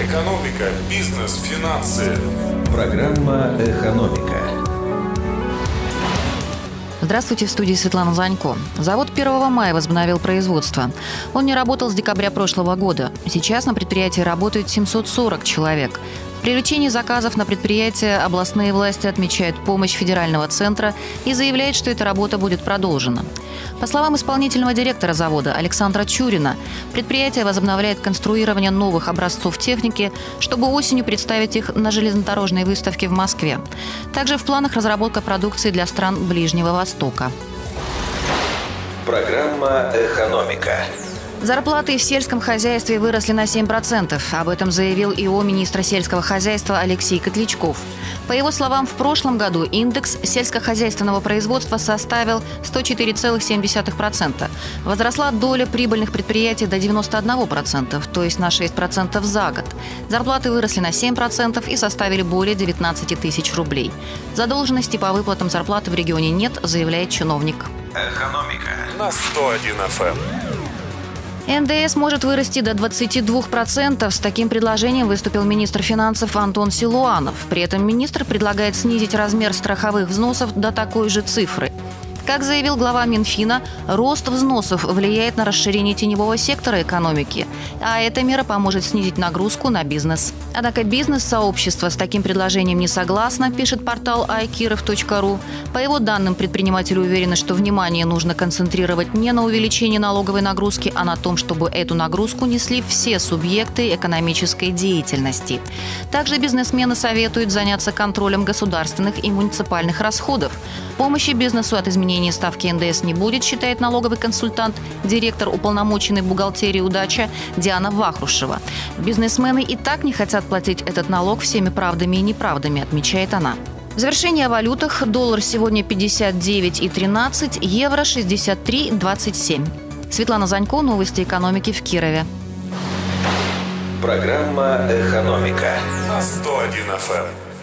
Экономика, бизнес, финансы. Программа «Экономика». Здравствуйте, в студии Светлана Занько. Завод 1 мая возобновил производство. Он не работал с декабря прошлого года. Сейчас на предприятии работает 740 человек. Привлечении заказов на предприятие областные власти отмечают помощь федерального центра и заявляют, что эта работа будет продолжена. По словам исполнительного директора завода Александра Чурина, предприятие возобновляет конструирование новых образцов техники, чтобы осенью представить их на железнодорожной выставке в Москве. Также в планах разработка продукции для стран Ближнего Востока. Программа «Экономика». Зарплаты в сельском хозяйстве выросли на 7%. Об этом заявил ИО министра сельского хозяйства Алексей Котлячков. По его словам, в прошлом году индекс сельскохозяйственного производства составил 104,7%. Возросла доля прибыльных предприятий до 91%, то есть на 6% за год. Зарплаты выросли на 7% и составили более 19 тысяч рублей. Задолженности по выплатам зарплаты в регионе нет, заявляет чиновник. «Экономика». На 101 FM. НДС может вырасти до 22%. С таким предложением выступил министр финансов Антон Силуанов. При этом министр предлагает снизить размер страховых взносов до такой же цифры. Как заявил глава Минфина, рост взносов влияет на расширение теневого сектора экономики, а эта мера поможет снизить нагрузку на бизнес. Однако бизнес-сообщество с таким предложением не согласно, пишет портал aikirov.ru. По его данным, предприниматели уверены, что внимание нужно концентрировать не на увеличении налоговой нагрузки, а на том, чтобы эту нагрузку несли все субъекты экономической деятельности. Также бизнесмены советуют заняться контролем государственных и муниципальных расходов. Помощи бизнесу от изменения ставки НДС не будет, считает налоговый консультант, директор уполномоченной бухгалтерии «Удача» Диана Вахрушева. Бизнесмены и так не хотят платить этот налог всеми правдами и неправдами, отмечает она. В завершение о валютах. Доллар сегодня 59,13, евро 63,27. Светлана Занько, новости экономики в Кирове. Программа «Экономика». На 101 FM.